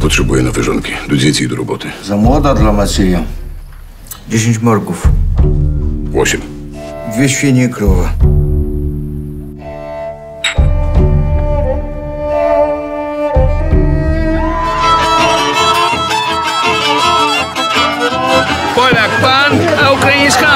Potrzebuję nowe żonki. Do dzieci i do roboty. Za młoda dla Macieja. Dziesięć morgów. Osiem. Dwie świnie krowa. Polak pan, a ukraińska